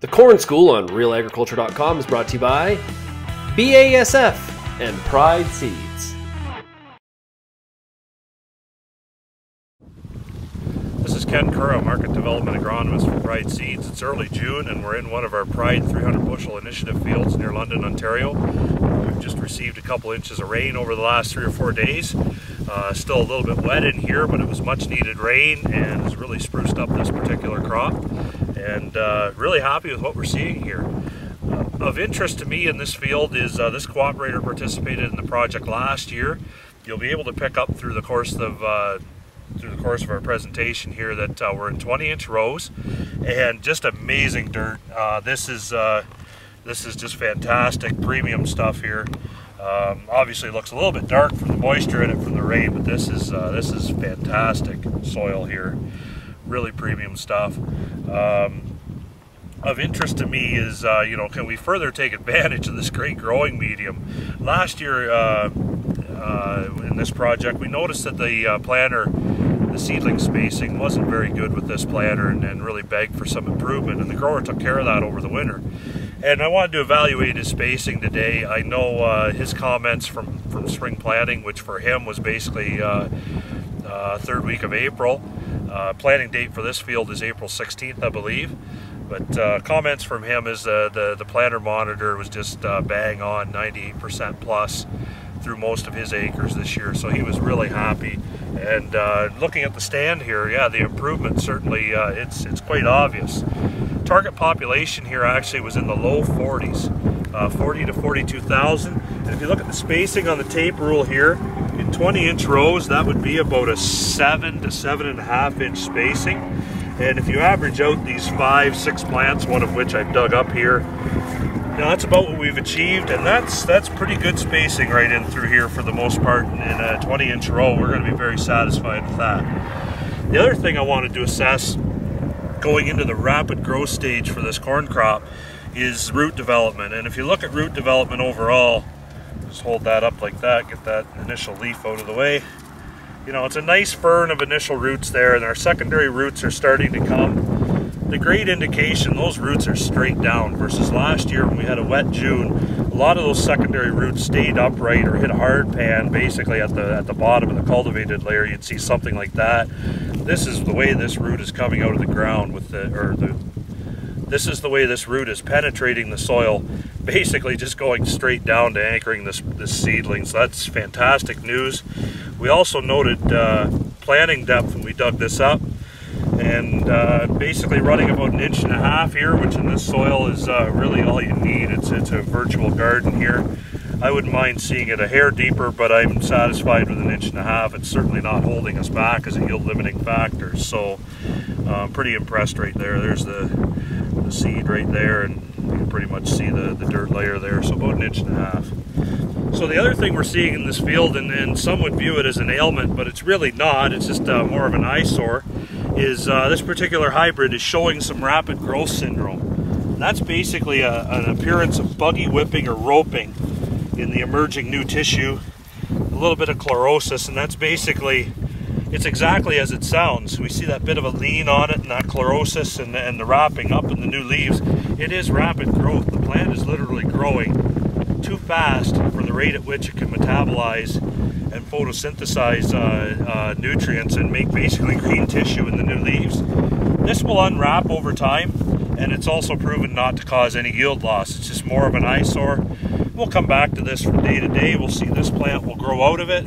The Corn School on realagriculture.com is brought to you by BASF and Pride Seeds. This is Ken Currah, Market Development Agronomist for Pride Seeds. It's early June and we're in one of our Pride 300 bushel initiative fields near London, Ontario. We've just received a couple inches of rain over the last three or four days. Uh, still a little bit wet in here, but it was much needed rain and has really spruced up this particular crop. And uh, really happy with what we're seeing here. Uh, of interest to me in this field is uh, this cooperator participated in the project last year. You'll be able to pick up through the course of uh, through the course of our presentation here that uh, we're in 20 inch rows and just amazing dirt. Uh, this is this is just fantastic premium stuff here. Um, obviously, looks a little bit dark from the moisture in it from the rain, but this is this is fantastic soil here. Really premium stuff. Um, of interest to me is, uh, you know, can we further take advantage of this great growing medium? Last year uh, uh, in this project, we noticed that the uh, planter, the seedling spacing wasn't very good with this planter and, and, really begged for some improvement. And the grower took care of that over the winter. And I wanted to evaluate his spacing today. I know uh, his comments from, from spring planting, which for him was basically uh, third week of April. Planting date for this field is April 16th, I believe. But uh, comments from him is uh, the, the planter monitor was just uh, bang on 98% plus through most of his acres this year. So he was really happy. And uh, looking at the stand here, yeah, the improvement certainly, uh, it's, it's quite obvious. Target population here actually was in the low 40s, uh, 40 to 42,000. And if you look at the spacing on the tape rule here, in 20 inch rows, that would be about a seven to seven and a half inch spacing. And if you average out these five, six plants, one of which I've dug up here, now that's about what we've achieved, and that's that's pretty good spacing right in through here for the most part. In a 20 inch row, we're going to be very satisfied with that. The other thing I wanted to assess going into the rapid growth stage for this corn crop is root development. And if you look at root development overall, just hold that up like that, get that initial leaf out of the way you know, it's a nice fern of initial roots there and our secondary roots are starting to come. The great indication, those roots are straight down versus last year when we had a wet June, a lot of those secondary roots stayed upright or hit a hard pan basically at the at the bottom of the cultivated layer. You'd see something like that. This is the way this root is coming out of the ground with the, or the, this is the way this root is penetrating the soil, basically just going straight down to anchoring this, this seedling. So that's fantastic news. We also noted uh, planting depth when we dug this up and uh, basically running about an inch and a half here, which in this soil is uh, really all you need. It's, it's a virtual garden here. I wouldn't mind seeing it a hair deeper, but I'm satisfied with an inch and a half. It's certainly not holding us back as a yield limiting factor. So I'm uh, pretty impressed right there. There's the, the seed right there, and you can pretty much see the, the dirt layer there. So about an inch and a half. So the other thing we're seeing in this field, and, and some would view it as an ailment, but it's really not, it's just uh, more of an eyesore, is uh, this particular hybrid is showing some rapid growth syndrome. That's basically a, an appearance of buggy whipping or roping in the emerging new tissue, a little bit of chlorosis, and that's basically, it's exactly as it sounds. We see that bit of a lean on it and that chlorosis and, and the wrapping up in the new leaves. It is rapid growth. The plant is literally growing too fast for the rate at which it can metabolize and photosynthesize uh, uh, nutrients and make basically green tissue in the new leaves. This will unwrap over time and it's also proven not to cause any yield loss. It's just more of an eyesore. We'll come back to this from day to day. We'll see this plant will grow out of it.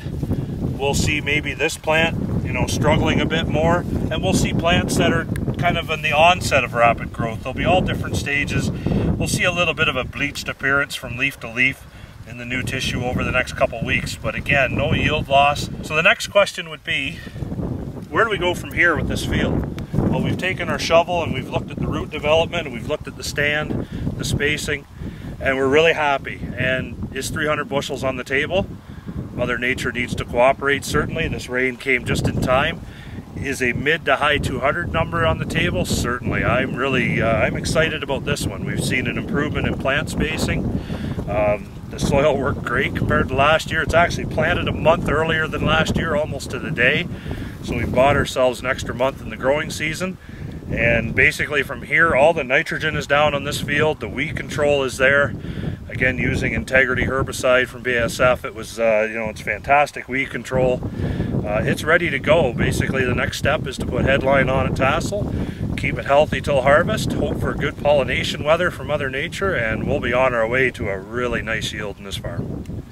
We'll see maybe this plant, you know, struggling a bit more. And we'll see plants that are kind of in the onset of rapid growth. They'll be all different stages. We'll see a little bit of a bleached appearance from leaf to leaf in the new tissue over the next couple weeks. But again, no yield loss. So the next question would be, where do we go from here with this field? Well, we've taken our shovel and we've looked at the root development and we've looked at the stand, the spacing, and we're really happy. And is 300 bushels on the table? Mother Nature needs to cooperate, certainly. This rain came just in time is a mid to high 200 number on the table? Certainly. I'm really, uh, I'm excited about this one. We've seen an improvement in plant spacing. Um, the soil worked great compared to last year. It's actually planted a month earlier than last year, almost to the day. So we bought ourselves an extra month in the growing season. And basically from here, all the nitrogen is down on this field. The weed control is there. Again, using Integrity herbicide from BASF, it was, uh, you know, it's fantastic weed control. Uh, it's ready to go. Basically, the next step is to put headline on a tassel, keep it healthy till harvest, hope for good pollination weather from Mother Nature, and we'll be on our way to a really nice yield in this farm.